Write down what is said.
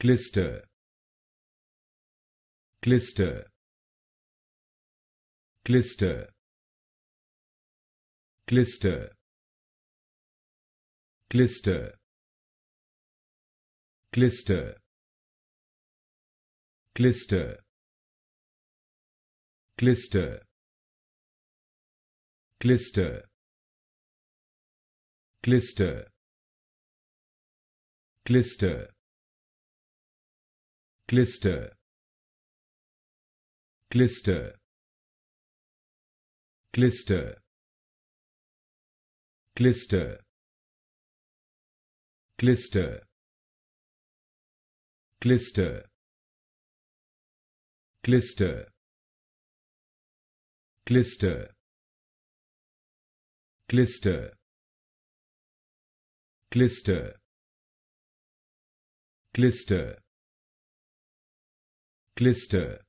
Clyster. Clyster. Clyster. Clyster. Clyster. Clyster. Clyster. Clyster. Clyster. Clyster. Clyster. Clyster. Clyster. Clyster. Clyster. Clyster. Clyster. Clyster. Clyster. Clyster. Clyster. Clyster. Clyster.